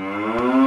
Música